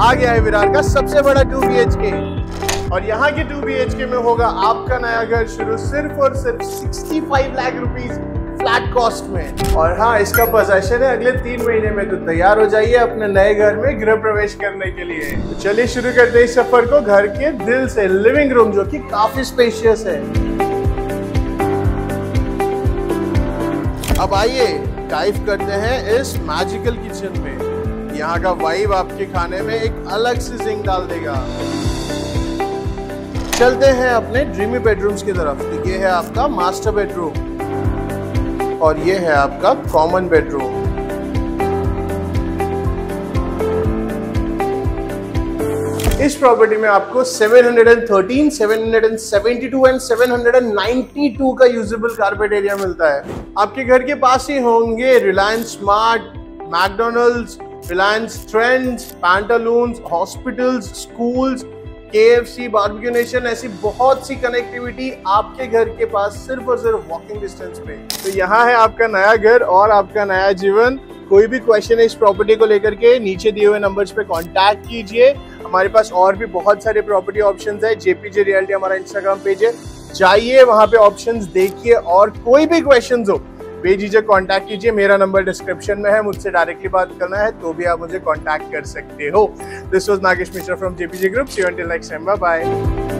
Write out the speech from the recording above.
आ गया है विरार का सबसे बड़ा टू बी एच के। और यहाँ की टू बी एच के में होगा आपका नया घर शुरू सिर्फ़ और सिर्फ़ 65 लाख रुपीस फ्लैट कॉस्ट में। और हाँ इसका पोजेशन है अगले तीन महीने में तो तैयार हो जाइए अपने नए घर में गृह प्रवेश करने के लिए। तो चलिए शुरू करते हैं इस सफ़र को घर के दिल से लिविंग रूम जो कि काफ़ी स्पेशियस है। अब आइए डाइव करते हैं इस मैजिकल किचन में। यहाँ का वाइब आपके खाने में एक अलग सी जिंग डाल देगा। चलते हैं अपने ड्रीमी बेडरूम्स की तरफ़। ये है आपका मास्टर बेडरूम और ये है आपका कॉमन बेडरूम इस प्रॉपर्टी में आपको 713, 772 एंड 792 का यूजेबल कारपेट एरिया मिलता है। आपके घर के पास ही होंगे Reliance Smart McDonald's Reliance Trends Pantaloons hospitals schools KFC barbecue ऐसी बहुत सी कनेक्टिविटी आपके घर के पास सिर्फ़ और सिर्फ़ वॉकिंग डिस्टेंस पे। तो यहाँ है आपका नया घर और आपका नया जीवन। कोई भी क्वेश्चन है इस प्रॉपर्टी को लेकर के, नीचे दिए हुए नंबर्स पे कांटेक्ट कीजिए। हमारे पास और भी बहुत सारे प्रॉपर्टी ऑप्शंस है। जेपीजे रियलिटी हमारा इंस्टाग्राम पेज है। जाइए, वहाँ पे ऑप्शंस देखिए और कोई भी क्वेश्चन हो बेझिझक कांटेक्ट कीजिए, मेरा नंबर डिस्क्रिप्शन में है, मुझसे डायरेक्टली बात करना है तो भी आप मुझे कांटेक्ट कर सकते हो। This was Nagesh Mishra from JPG group see next time bye bye